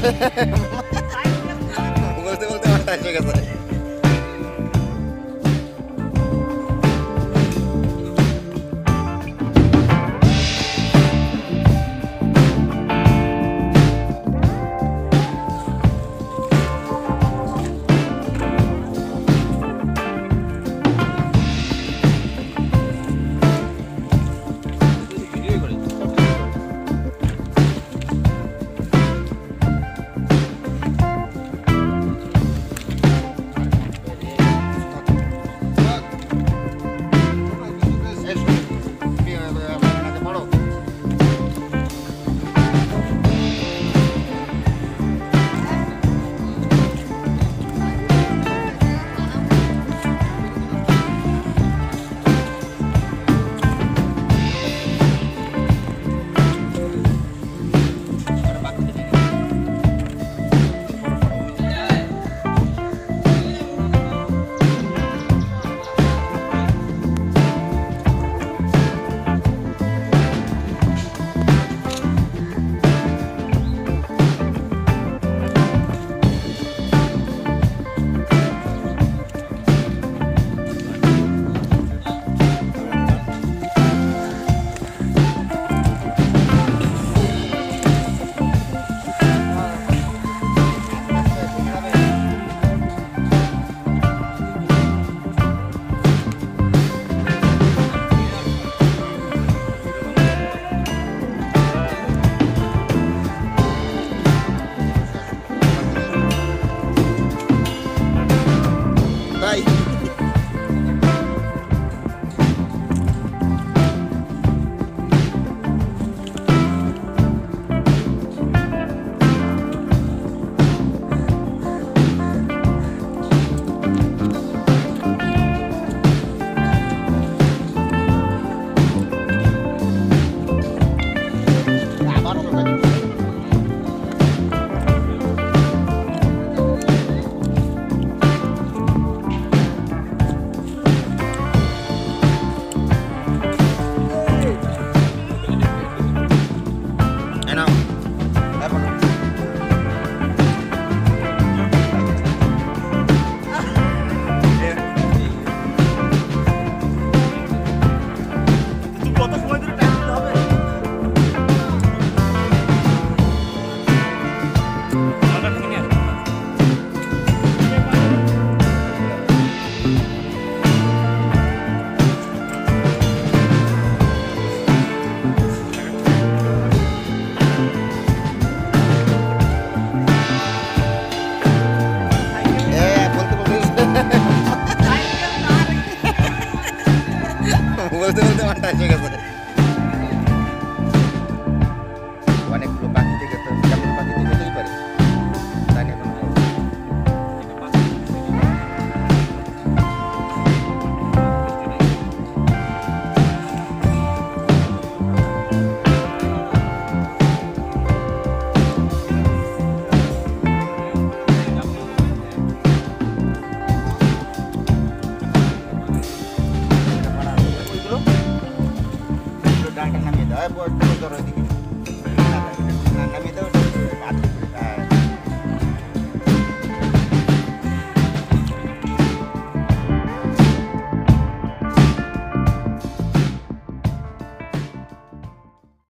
Ha ha ha ha! Thank you.